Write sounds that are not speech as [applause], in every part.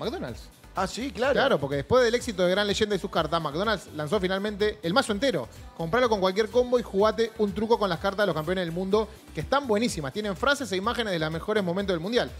McDonald's. Ah, sí, claro. Claro, porque después del éxito de Gran Leyenda y sus cartas, McDonald's lanzó finalmente el mazo entero. Compralo con cualquier combo y jugate un truco con las cartas de los campeones del mundo, que están buenísimas. Tienen frases e imágenes de los mejores momentos del mundial.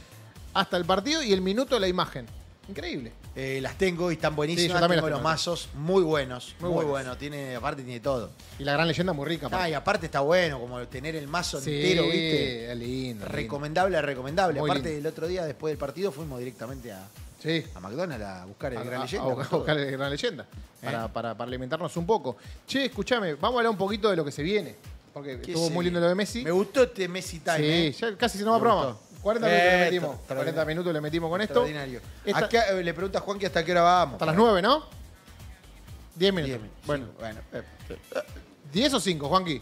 Hasta el partido y el minuto de la imagen. Increíble. Eh, las tengo y están Sí, buenísimas. yo también tengo las los mazos muy buenos. Muy Muy, buenos. bueno. Tiene, aparte tiene todo. Y la Gran Leyenda muy rica. Ah, aparte. y aparte está bueno, como tener el mazo Sí, entero, ¿viste? es lindo. lindo. Recomendable, recomendable. Muy aparte, lindo. el otro día, después del partido, fuimos directamente a, Sí. a McDonald's a buscar el A- Gran a- Leyenda. a buscar- buscar el Gran Leyenda. Para, ¿Eh? para, para alimentarnos un poco. Che, escúchame, vamos a hablar un poquito de lo que se viene. Porque ¿Qué estuvo muy lindo lo de Messi. Me gustó este Messi Time, Sí, ¿eh? ya casi se nos va programa. gustó. 40 minutos le Eh, metimos. extraordinario. 40 minutos le metimos con esto. Extraordinario. Esta- Acá, le pregunta a Juan que hasta qué hora vamos. Hasta las 9, ¿no? 10 minutos. Diez minutos. Bueno, bueno. eh, eh, 10 o 5, Juanqui.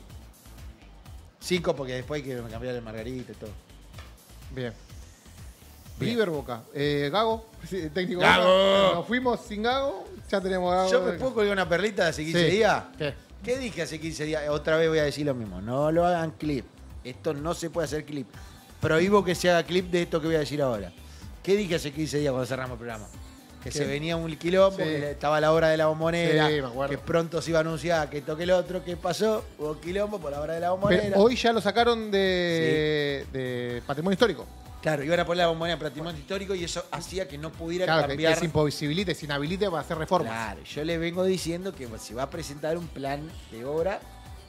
Cinco porque después hay que cambiar el margarita y todo. Bien. River Boca. Eh, Gago, [laughs] sí, técnico Gago. Boca. Nos fuimos sin Gago. Ya tenemos Gago. Yo me puedo colgar una perlita de hace 15 Sí. días. ¿Qué? ¿Qué dije hace 15 días? Otra vez voy a decir lo mismo. No lo hagan clip. Esto no se puede hacer clip. Prohíbo que se haga clip de esto que voy a decir ahora. ¿Qué dije hace 15 días cuando cerramos el programa? Que se venía un quilombo, Sí. que estaba la hora de la bombonera, Sí, me acuerdo. que pronto se iba a anunciar que toque el otro. ¿Qué pasó? Hubo quilombo por la hora de la bombonera. Pero hoy ya lo sacaron de, de patrimonio histórico. Claro, iban a poner la bombonera para patrimonio histórico y eso hacía que no pudiera Claro, que, que cambiar. se imposibilite, se inhabilite para hacer reformas. Claro, yo le vengo diciendo que se va a presentar un plan de obra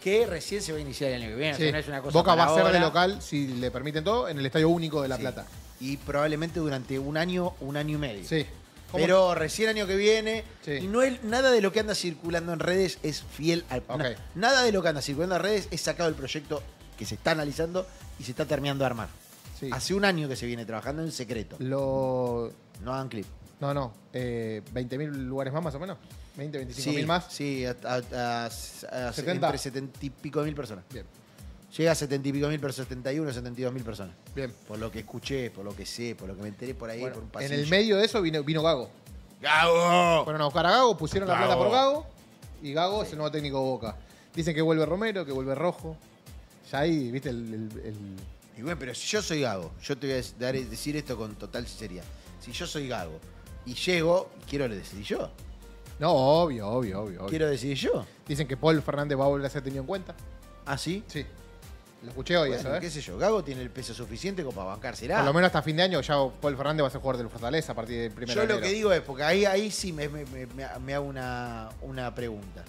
que recién se va a iniciar el año que viene. o sea, Sí. no es una cosa Boca va a ser de local, si le permiten todo, en el Estadio Único de La Sí. Plata. Y probablemente durante un año, un año y medio. Sí. ¿Cómo- Pero recién año que viene. Sí. Y no es, nada de lo que anda circulando en redes es fiel al Ok. na- Nada de lo que anda circulando en redes es sacado del proyecto que se está analizando y se está terminando de armar. Sí. Hace un año que se viene trabajando en secreto. Lo... No hagan clip. No, no. Eh, ¿20.000 lugares más, más o menos? ¿20, 25.000 Sí, más? Sí, a, a- a- a- 70. entre 70 y pico mil personas. Bien, Llega a 70 y pico mil, pero 71, 72 mil personas. bien. Por lo que escuché, por lo que sé, por lo que me enteré por ahí, Bueno, por un en pasillo. el medio de eso vino, vino Gago. ¡Gabo! Fueron a buscar a Gago, pusieron la Gago. plata por Gago y Gago es el nuevo técnico de Boca. Dicen que vuelve Romero, que vuelve Rojo. Ya ahí, viste, el, el- el- Y bueno, pero si yo soy Gago, yo te voy a dar- decir esto con total sinceridad. Si yo soy Gago y llego, quiero decidir yo. No, obvio, obvio, obvio. obvio. Quiero decidir yo. Dicen que Paul Fernández va a volver a ser tenido en cuenta. ¿Ah, sí? Sí. Lo escuché hoy Bueno, eso, ¿eh? qué sé yo, Gago tiene el peso suficiente como para bancársela. Por lo menos hasta fin de año ya Paul Fernández va a ser jugador del Fortaleza a partir del primer Yo lo que digo es, porque ahí, ahí sí me, me- me- me hago una, una pregunta.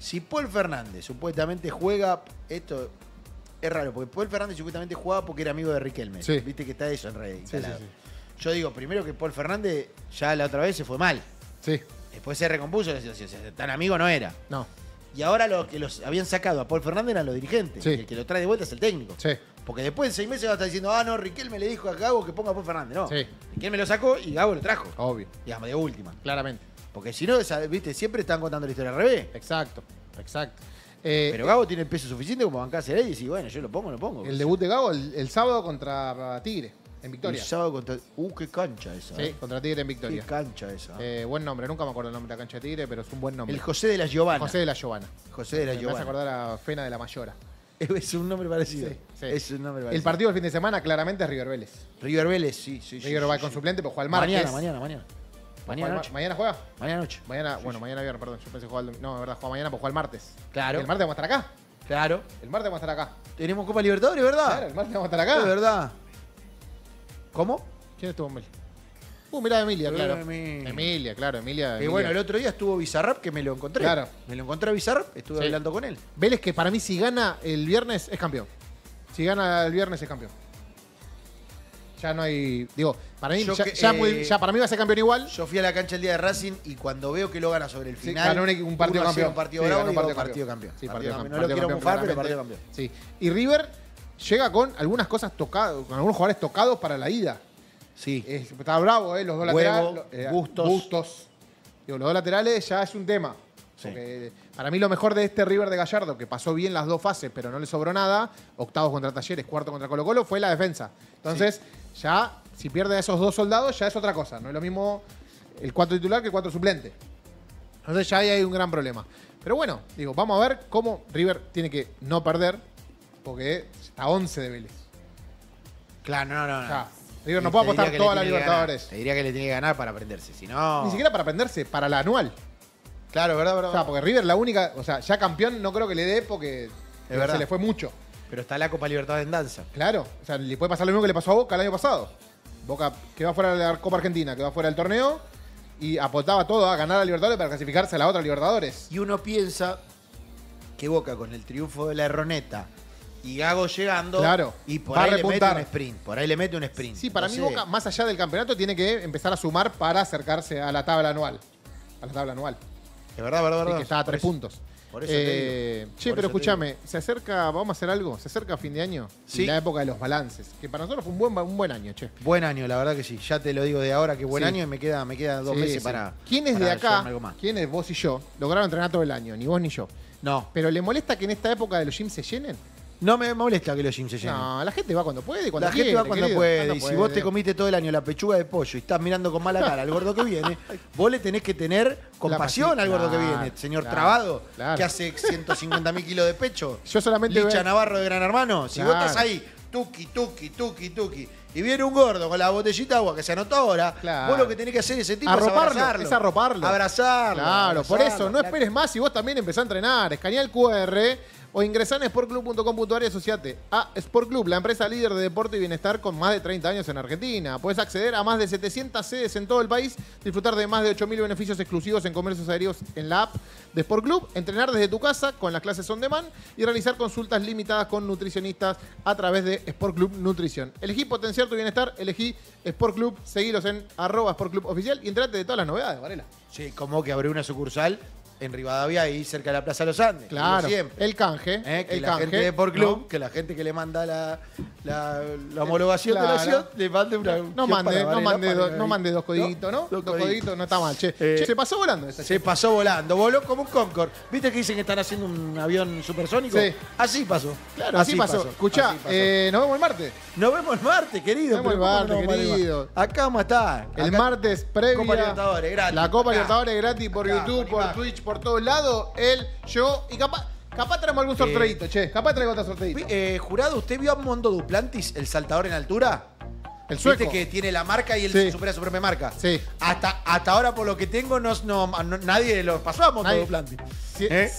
Si Paul Fernández supuestamente juega, esto es raro, porque Paul Fernández supuestamente jugaba porque era amigo de Riquelme. Sí. Viste que está eso en redes. Sí. Yo digo, primero que Paul Fernández ya la otra vez se fue mal. Sí, Después se recompuso, o sea, tan amigo no era. no, Y ahora los que los habían sacado a Paul Fernández eran los dirigentes. Sí. Y el que lo trae de vuelta es el técnico. sí. Porque después de seis meses va a estar diciendo, ah, no, Riquelme le dijo a Gago que ponga a Paul Fernández. No. Sí. Riquelme lo sacó y Gago lo trajo. Obvio, Digamos, de última. claramente. Porque si no, viste, siempre están contando la historia al revés. Exacto, exacto. Eh, Pero Gago tiene el peso suficiente como bancarse ahí y decir, bueno, yo lo pongo, lo pongo. el debut de Gago el, el sábado contra Tigre, en Victoria. El sábado contra. Uh, qué cancha esa. Sí, eh. contra Tigre en Qué Victoria. cancha esa. Eh, buen nombre, nunca me acuerdo el nombre de la cancha de Tigre, pero es un buen nombre. el José de la Giovanna. José de la Giovanna. José de la Me hace Giovanna. acordar a Fena de la Mayora. [laughs] Es un nombre parecido. Sí, sí. Es un nombre parecido. El partido del fin de semana claramente es River Vélez. River Vélez, sí, sí. River sí, va con suplente, pero juega el martes. Mañana, mañana, mañana. Juega Mañana noche. ma- ¿Mañana juega? Mañana noche. Mañana, Sí, bueno, sí. mañana viernes, perdón. Yo pensé jugaba el, No, es verdad, juega mañana, pues juega el martes. Claro. El martes vamos a estar acá. Claro. El martes vamos a estar acá. Tenemos Copa Libertadores, ¿verdad? Claro, el martes vamos a estar acá. Es verdad. ¿Cómo? ¿Quién estuvo en? Uh, mirá Emilia, claro. Emilia. Emilia, claro, Emilia. Que Emilia. bueno, el otro día estuvo Bizarrap, que me lo encontré. Claro. Me lo encontré a Bizarrap, estuve Sí. hablando con él. Vélez que para mí si gana el viernes es campeón. Si gana el viernes es campeón. Ya no hay. Digo, para mí, Yo ya, que, ya eh, muy- ya para mí va a ser campeón igual. Yo fui a la cancha el día de Racing y cuando veo que lo gana sobre el Sí, final. ganó un, partido 1 a 0, campeón. Un partido Sí, bravo ganó y un digo, partido campeón. Sí, Partido campeón. No lo quiero mufar, pero partido campeón. Sí. Y River llega con algunas cosas tocadas, con algunos jugadores tocados para la ida. Sí. Es- está bravo, ¿eh? Los dos Huevo, laterales. lo- eh, Bustos. Bustos. Digo, los dos laterales ya es un tema. Sí. Porque para mí lo mejor de este River de Gallardo, que pasó bien las dos fases, pero no le sobró nada, octavos contra Talleres, cuarto contra Colo Colo, fue la defensa. Entonces, ya, si pierde a esos dos soldados, ya es otra cosa. No es lo mismo el cuatro titular que el cuatro suplente. Entonces ya ahí hay un gran problema. Pero bueno, digo, vamos a ver cómo River tiene que no perder, porque está 11 de Vélez. Claro, no, no, no. River no puede apostar toda la. Libertadores. Te diría que le tiene que ganar para aprenderse. Si no. Ni siquiera para aprenderse, para la anual. Claro, ¿verdad, O verdad? sea, porque River la única, o sea, ya campeón no creo que le dé porque se verdad. le fue mucho. Pero está la Copa Libertadores en danza. Claro, o sea, le puede pasar lo mismo que le pasó a Boca el año pasado. Boca quedó fuera de la Copa Argentina, quedó fuera del torneo y apostaba todo a ganar a Libertadores para clasificarse a la otra Libertadores. Y uno piensa que Boca con el triunfo de la Erroneta y Gago llegando. Claro, Y por va ahí le mete un sprint. Por ahí le mete un sprint. Sí, para No mí sé. Boca, más allá del campeonato, tiene que empezar a sumar para acercarse a la tabla anual. A la tabla anual. Es verdad, verdad, Sí, verdad. que está a tres puntos. Por eso te Eh, digo. che, Por pero eso te escúchame, se acerca, vamos a hacer algo, se acerca fin de año Sí. y la época de los balances, que para nosotros fue un buen, un buen año, che. Buen año, la verdad que sí. Ya te lo digo de ahora que buen Sí. año y me queda, me quedan dos Sí, meses sí. para. ¿Quiénes de para acá, llevarme algo más. quiénes vos y yo, lograron entrenar todo el año? Ni vos ni yo. No, ¿Pero le molesta que en esta época de los gyms se llenen? No me molesta que los gyms se llenen. No, la gente va cuando puede, cuando la gente va cuando querido. puede. Cuando y si vos te comiste todo el año la pechuga de pollo y estás mirando con mala cara al gordo que viene, [laughs] vos le tenés que tener compasión al gordo que Claro, viene. Señor claro, Trabado, claro. que hace 150 mil kilos de pecho. Yo solamente Licha veo- Navarro de Gran Hermano. Si vos estás ahí, tuki, tuki, tuki, tuki. Y viene un gordo con la botellita de agua que se anotó ahora. Vos lo que tenés que hacer ese tipo Arroparlo, es abrazarlo. es arroparlo. Abrazarlo. Claro, por eso, no esperes más y vos también empezá a entrenar. Escanea el QR o ingresá en sportclub.com.ar y asociate a Sport Club, la empresa líder de deporte y bienestar con más de 30 años en Argentina. Puedes acceder a más de 700 sedes en todo el país, disfrutar de más de 8.000 beneficios exclusivos en comercios aéreos en la app de Sport Club, entrenar desde tu casa con las clases on demand y realizar consultas limitadas con nutricionistas a través de Sport Club Nutrición. Elegí potenciar tu bienestar, elegí Sport Club, seguilos en arroba Sport Oficial y entrate de todas las novedades, Varela. Sí, como que abrió una sucursual en Rivadavia, ahí cerca de la Plaza Los Andes. Claro, siempre. el canje, Eh, que el la canje, gente de Sport Club, ¿no? que la gente que le manda la, la, la homologación de la ciudad, le mande una. No mande, no mande, do- no mande dos coditos, ¿no? Dos coditos, no está mal, che. Eh, se pasó volando esta, Se pasó volando, voló como un Concorde. ¿Viste que dicen que están haciendo un avión supersónico? Sí. Así pasó. Claro, así, pasó. Escuchá, así pasó. eh, nos vemos el martes. Nos vemos el martes, querido. Nos vemos pero el ¿cómo martes, no vamos a ver querido. el martes? Acá vamos a estar. El Acá- martes previa. Copa Libertadores, gratis. La Copa Acá. Libertadores gratis por Acá, YouTube, por. Twitch, por todos lados. Él, yo y capaz, capaz traemos algún sorteito, che. Capaz traigo otro sorteito. Eh, jurado, ¿usted vio a Mondo Duplantis, el saltador en altura? El sueco. Viste que tiene la marca y él Sí. supera su propia marca. Sí. Hasta, hasta ahora, por lo que tengo, no, no- no- nadie lo pasó a Mondo Nadie- Duplantis. Sí, ¿Eh?